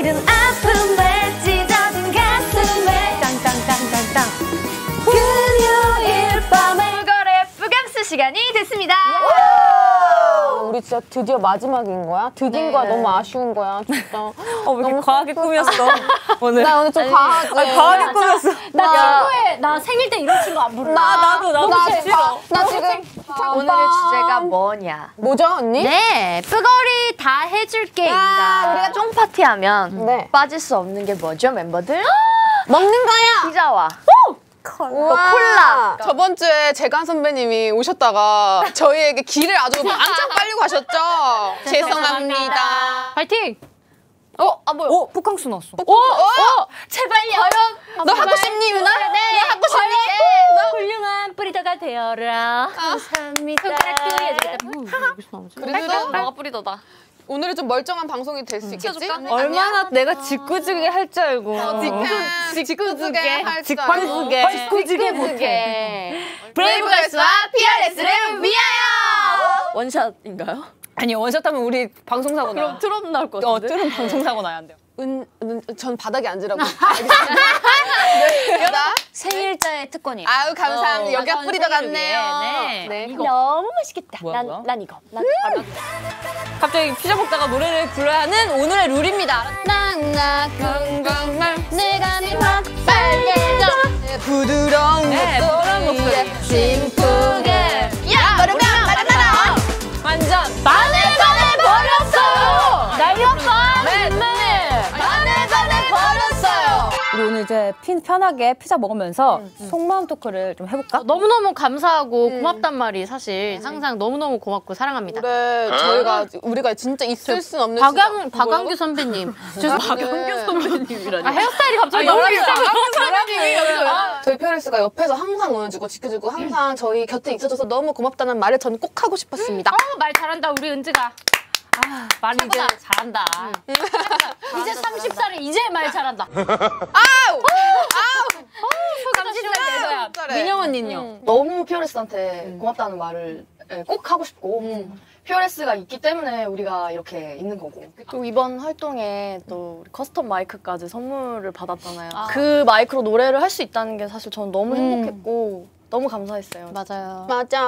내일은 우리 진짜 드디어 마지막인 거야? 드딘 거야? 너무 아쉬운 거야, 진짜. 어, 왜 이렇게 과하게 꾸몄어? 오늘. 나 오늘 좀 과하지? 아, 과하게 꾸몄어. 나 친구의 나 생일 때 이런 친구 안 부르 나, 나도, 나도 나 싫어. 지금, 나 지금. 오늘의 주제가 뭐냐? 뭐죠, 언니? 네, 뿌거리 다 해줄게입니다. 아, 우리가 쫑 파티 하면 네. 빠질 수 없는 게 뭐죠, 멤버들? 먹는 거야! 피자와 우와. 콜라. 저번 주에 재관 선배님이 오셨다가 저희에게 길을 아주 왕창 빨리고 가셨죠? 죄송합니다. 파이팅 어, 아 뭐야? 오, 포캉스 나왔어. 어? 어? 제발요. 너 하고 싶니, 유나? 네, 너 하고 싶니? 훌륭한 뿌리다가 되어라 감사합니다 손가락 끓여야겠다 그래도 너가 뿌리더다. 오늘은 좀 멀쩡한 방송이 될 수 있겠지? 얼마나 내가 짓궂게 할 줄 알고. 직구주게 할 줄. 직관주게. 알고. 직구지게 못해. 브레이브 걸스와 PRS를 위하여! 원샷인가요? 아니, 원샷 하면 우리 방송사고 나. 그럼 트럼 나올 것 어, 트름 방송사고 나야 안 돼요. 은, 은, 전 바닥에 앉으라고. 특권이에요 아유, 감사합니다. 어, 여기가 전 뿌리다 갔네요. 네. 네. 너무 맛있겠다 뭐야, 난, 뭐야? 난 이거 난 갑자기 피자 먹다가 노래를 불러야 하는 오늘의 룰입니다. 난나 궁금한 내가 네확 빨개져 부드러운 네, 부드러운 목소리. 심쿵해. 야, 그러면 나나나. 완전 만에 오늘 이제 핀 편하게 피자 먹으면서 속마음 토크를 좀 해볼까? 너무너무 감사하고 고맙단 말이 사실 항상 너무너무 고맙고 사랑합니다. 그래, 저희가 우리가 진짜 있을 수 없는 박양. 박광규 선배님. 죄송, 박광규 선배님이라니. 아, 헤어스타일이 아, 갑자기 너무 비슷하고. 저희 피어레스가 옆에서 항상 응원해주고 지켜주고 항상 저희 곁에 있어줘서 너무 고맙다는 말을 저는 꼭 하고 싶었습니다. 말 잘한다, 우리 은지가. 아, 말 이제 잘한다. 이제 30살에 이제 말 잘한다. 감진날 내서야. 민영 언니는요? 너무 피어레스한테 고맙다는 말을 예, 꼭 하고 싶고 피어레스가 있기 때문에 우리가 이렇게 있는 거고. 또 이번 활동에 또 custom 마이크까지 선물을 받았잖아요. 그 마이크로 노래를 할 수 있다는 게 사실 저는 너무 행복했고 너무 감사했어요 맞아요. 맞아.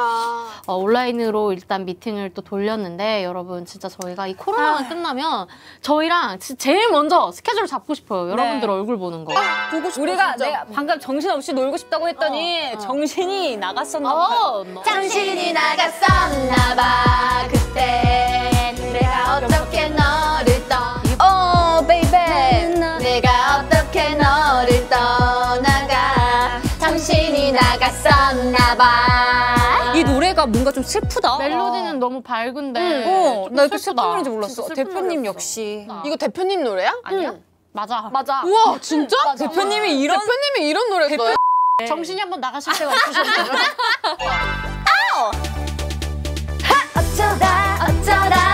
어, 온라인으로 일단 미팅을 또 돌렸는데 여러분 진짜 저희가 이 코로나가 끝나면 저희랑 지- 제일 먼저 스케줄 잡고 싶어요. 여러분들 얼굴 보는 거. 보고 싶어. 우리가 진짜. 내가 방금 정신없이 놀고 싶다고 했더니 정신이 나갔었나 봐. 어, 정신이 나갔었나 봐 그때 내가 어떻게 너를 떠 어, baby. 내가 어떻게 너를 정신이 나갔었나봐 이 노래가 뭔가 좀 슬프다. 멜로디는 너무 밝은데. 어, 조금 나 이렇게 슬프다. 슬픈 노래인지 몰랐어. 대표님 노래였어. 역시. 이거 대표님 노래야? 아니야? 맞아. 맞아 우와, 진짜? 대표님이 이런 대표님이 이런 노래 써요? 정신이 한번 나가실 때가 있으셨나요? 어쩌다 어쩌다 어쩌다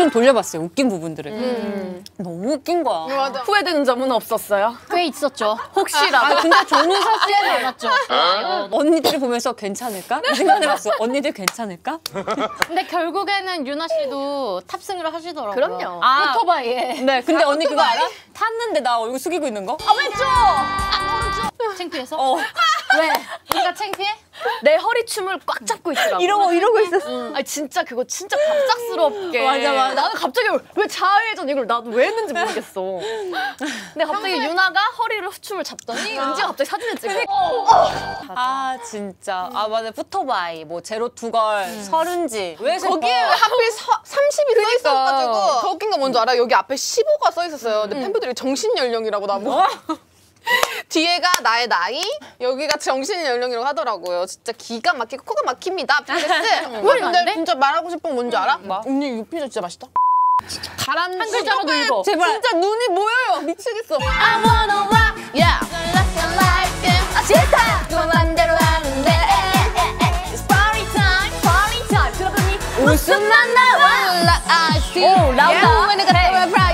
엄청 돌려봤어요. 웃긴 부분들을. 너무 웃긴 거야. 맞아. 후회되는 점은 없었어요? 꽤 있었죠. 혹시라도. 아, 근데 저는 사실 많았죠. 언니들을 보면서 괜찮을까? 이 생각해봤어. 언니들 괜찮을까? 근데 결국에는 유나 씨도 탑승을 하시더라고요. 그럼요. 아, 오토바이에. 네. 근데 언니 그거 알아? 탔는데 나 얼굴 숙이고 있는 거? 창피해서? 어. 왜? 우리가 창피해? 내 허리춤을 꽉 잡고 있더라고. 이러고, 이러고 있었어. 아니 진짜 그거 진짜 갑작스럽게. 맞아, 맞아. 나는 갑자기 왜 자해전 이걸 나도 왜 했는지 모르겠어. 근데 갑자기 유나가 허리를 춤을 잡더니 은지가 갑자기 사진을 찍어. 아, 진짜. 아, 맞아. 푸토바이, 뭐, 제로 투걸, 서른지. 왜? 거기에 왜 하필 서, 30이 써 있어가지고. 더 웃긴 건 뭔지 알아? 여기 앞에 15가 써 있었어요. 근데 팬분들이 정신 연령이라고 나보고 뒤에가 나의 나이, 여기가 정신 연령이라고 하더라고요. 진짜 기가 막히고 코가 막힙니다. BTS. 근데 진짜 말하고 싶은 건 뭔지 알아? 언니 이 피자 진짜 맛있다. 가란 한 글자라도 읽어. 제발. 진짜 눈이 보여요. 미치겠어. I wanna rock 야. Like it 아 싫다 너 맘대로 하는데 It's party time party time 들어보니 웃음만 나와 오 price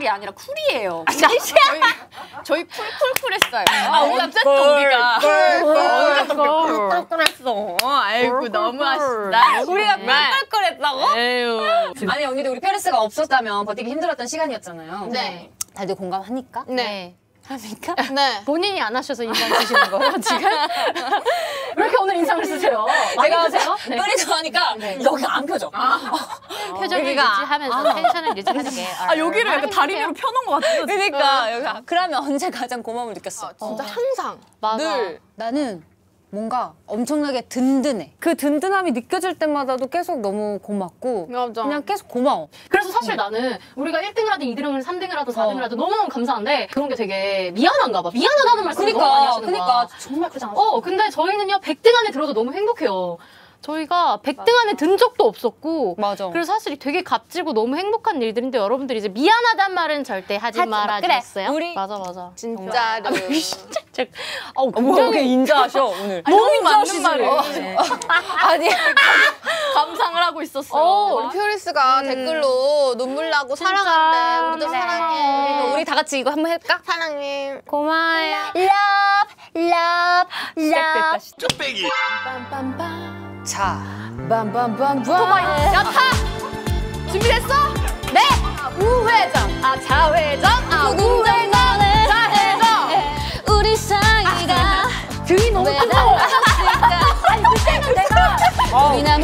갑자기 아니라 쿨이에요 저희 쿨쿨쿨했어요. 아 언제 또 우리가 꿀꿀했어. 아이고 너무 아쉽다. 우리가 꿀꿀꿀했다고? 아니 언니들 우리 페레스가 없었다면 버티기 힘들었던 시간이었잖아요 네. 다들 공감하니까? 네. 하니까? 네. 본인이 안 하셔서 인상 쓰시는 거예요, 지금? 왜 이렇게 오늘 인상을 쓰세요? 많이 드세요? 네. 끓이 좋아하니까 여기가 안 펴져 표정을 여기가. 유지하면서 텐션을 유지하는 게. 아 여기를 약간 다리 위로 펴놓은 것 같아요. 그러니까 여기가 그러면 언제 가장 고마움을 느꼈어? 진짜 항상 맞아. 늘 나는 뭔가 엄청나게 든든해. 그 든든함이 느껴질 때마다도 계속 너무 고맙고 맞아. 그냥 계속 고마워. 그래서 사실 나는 우리가 1등을 하든 2등을 3등을 하든 4등을 하든 너무너무 감사한데 그런 게 되게 미안한가 봐. 미안하다는 말씀을 너무 많이 하시는 그러니까 거야. 정말 그렇지 않았어. 어, 근데 저희는요, 100등 안에 들어도 너무 행복해요. 저희가 100등 안에 든 적도 없었고. 맞아. 그래서 사실 되게 값지고 너무 행복한 일들인데 여러분들이 이제 미안하단 말은 절대 하지 하지 마. 말아주세요. 그래, 우리- 맞아, 맞아. 진짜로. 제, 어우, 뭐 이렇게 인자하셔 오늘. 너무 맞는 말이에요. 아니 감상을 하고 있었어요. 어, 우리 퓨리스가 댓글로 눈물 나고 사랑한대. 우리도 사랑해. 우리 다 같이 이거 한번 해볼까? 사랑해. 고마워요. Love, love, 시작됐다. love. 진짜. 자, 야 타. 준비됐어? 네. 우회전. 아 좌회전. 아 우회전. 좌회전. 우리 사이가 등이 너무 크고. 아니 그때는 내가 우리 남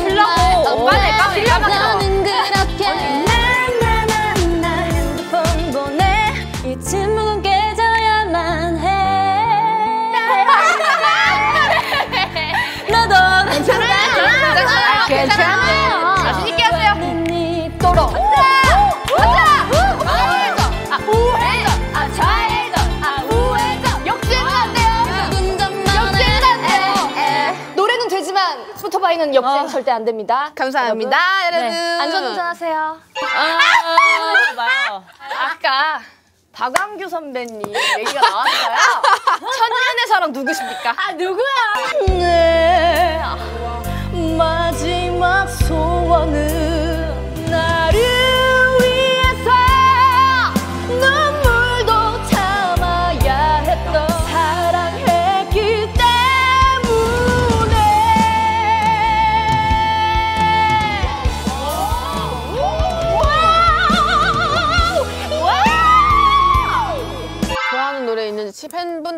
오토바이는 역주행 절대 안 됩니다. 감사합니다, 여러분. 안전운전하세요. 봐요 아까 박광규 선배님 얘기가 나왔어요. 천년의 사랑 누구십니까? 아, 누구야? 내 마지막 소원은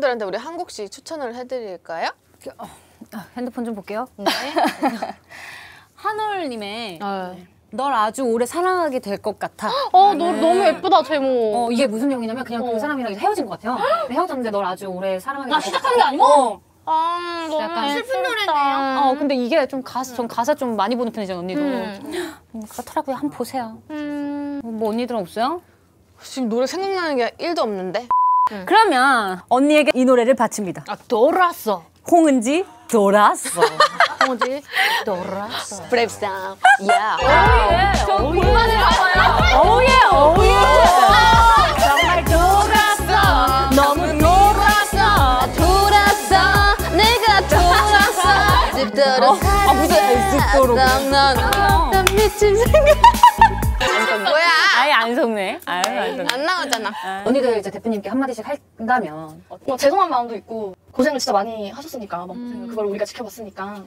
팬분들한테 우리 한 곡씩 추천을 해드릴까요? 핸드폰 좀 볼게요 네. 한올님의 네. 널 아주 오래 사랑하게 될 것 같아 어, 너, 너무 예쁘다, 제목. 어, 이게 무슨 내용이냐면 그냥 그 사람이랑 이제 헤어진 것 같아요. 헤어졌는데 널 아주 오래 사랑하게 나될것 같아. 게 아니고? 어. 아, 너무 약간 슬픈 노래네요. 어, 근데 이게 좀 가사, 전 가사 좀 많이 보는 편이잖아, 언니도. 음. 음, 그렇더라고요. 한번 보세요. 음. 뭐 언니들은 없어요? 지금 노래 생각나는 게 1도 없는데. 그러면 언니에게 이 노래를 바칩니다. 아, 돌았어. 홍은지 돌았어. 뭐지? 돌았어. 브레이브스타운. 야. 볼만해 봐요. 오예, 오예. 정말 돌았어. 너무 돌았어. 돌았어. 내가 돌았어. 집 들어. 아, 무슨 습도로. 난 미친 생각. 뭐야? 아예 안 속네. 아예 안 속네. 안 나오잖아. 언니들 이제 대표님께 한마디씩 한다면 뭐 죄송한 마음도 있고 고생을 진짜 많이 하셨으니까 막 고생을 그걸 우리가 지켜봤으니까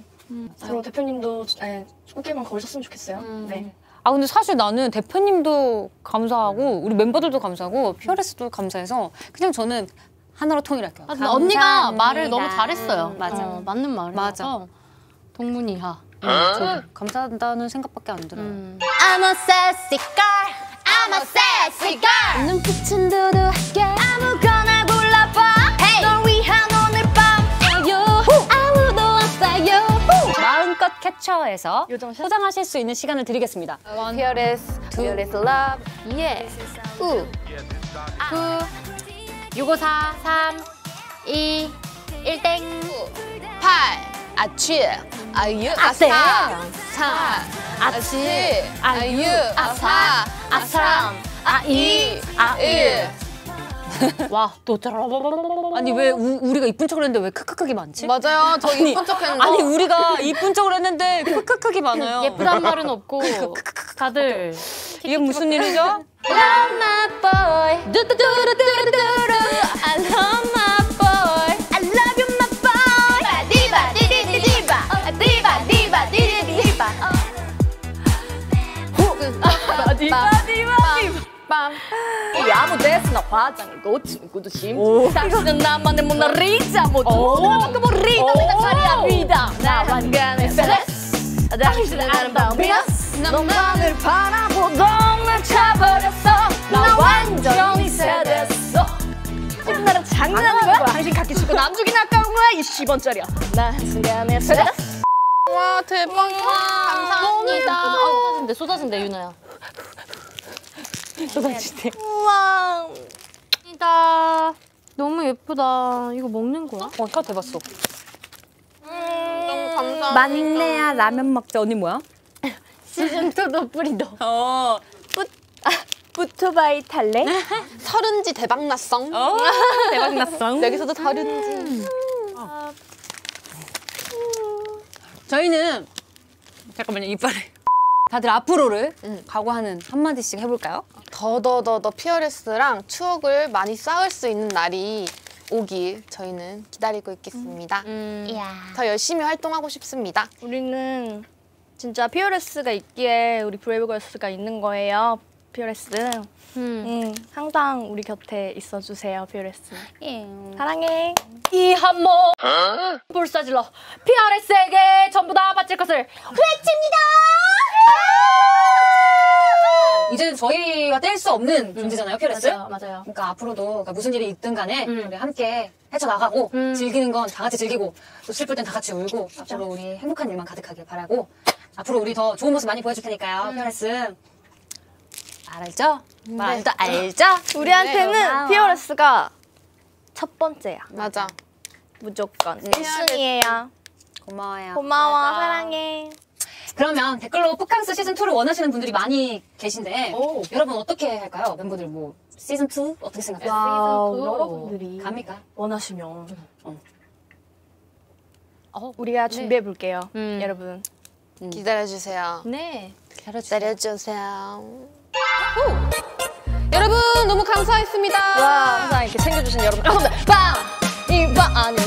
그리고 대표님도 네, 꽃길만 걸으셨으면 좋겠어요. 네. 아 근데 사실 나는 대표님도 감사하고 우리 멤버들도 감사하고 피어레스도 감사해서 그냥 저는 하나로 통일할게요. 아, 근데 언니가 말을 너무 잘했어요. 맞아. 어, 맞는 말이라서. 맞아. 동문이하. 저 감사하다는 생각밖에 안 들어요. 음. I'm a sassy girl. I'm a sassy girl. 눈빛은 두두하게 아무거나 골라봐. 널 위한 오늘 밤. 아유 아무도 없어요. 마음껏 캡처해서? 포장하실 수 있는 시간을 드리겠습니다. Fearless, fearless love. 예. 우. 9, 6, 5, 4, 3, 2, 1땡. 8, 아취 아유 아사 사 아취 아유 아사 아삼 아이. 아일 와, 또 짜라. 아니 왜 우, 우리가 이쁜 척을 했는데 왜 크크크기 많지? 맞아요. 저 이쁜 척 했는데. 아니 우리가 이쁜 척을 했는데 크크크기 많아요. 예쁘단 말은 없고. 다들 이게 무슨 일이죠? 나 화장이고 친구도 심지 당신은 나만의 모나리자 모두 모두 모리다 내가 차리야 비다. 나 완간의 스트레스. 당신은 아름다운 비너스 너만을 바라보던 날 차버렸어. 나 완전히 세됐어. 나랑 장난하는 거야? 당신 갖기 싫고 남주긴 아까운 거야? 이 10원짜리야. 나 한순간에 세됐어 와 대박이다 감사합니다. 쏟아진대, 쏟아진대, 유나야. 쏟아지네. 우와 이다. 너무 예쁘다. 이거 먹는 거야? 어, 혀 대봤어. 너무 감사합니다 막내야 라면 먹자. 언니 뭐야? 시즌2도 뿌리도 어. 부투바이 탈래? 서른지 대박났성 어. 대박 났어. 여기서도 서른지 저희는 잠깐만요 이빨을. 다들 앞으로를 각오하는 한마디씩 해볼까요? 더더더더 피어레스랑 추억을 많이 쌓을 수 있는 날이 오길 저희는 기다리고 있겠습니다. 더 열심히 활동하고 싶습니다. 우리는 진짜 피어레스가 있기에 우리 브레이브걸스가 있는 거예요. 피어레스. 음, 항상 우리 곁에 있어주세요, 피어레스. 사랑해. 이 한몸 불사질러 피어레스에게 전부 다 바칠 것을 외칩니다. 이제 저희가 뗄 수 없는 존재잖아요, 피어레스. 맞아요, 맞아요. 그러니까 앞으로도 그러니까 무슨 일이 있든 간에 우리 함께 헤쳐나가고 즐기는 건 다 같이 즐기고 또 슬플 땐 다 같이 울고 앞으로 우리 행복한 일만 가득하길 바라고 앞으로 우리 더 좋은 모습 많이 보여줄 테니까요, 피어레스. 알죠? 말도 알죠? 우리한테는 피어레스가 첫 번째야. 맞아. 무조건. 1순위예요. 고마워요. 고마워, 사랑해. 그러면 댓글로 쁘캉스 시즌2를 원하시는 분들이 많이 계신데 여러분 어떻게 할까요? 멤버들 뭐 시즌2 어떻게? wow, 시즌2. 여러분들이 갑니까? 원하시면 어. 우리가 준비해 볼게요, 음. 여러분. 기다려주세요. 네. 기다려주세요. 여러분 너무 감사했습니다. 와, 항상 이렇게 챙겨주신 여러분. 여러분들, 빵! 이빵 아니.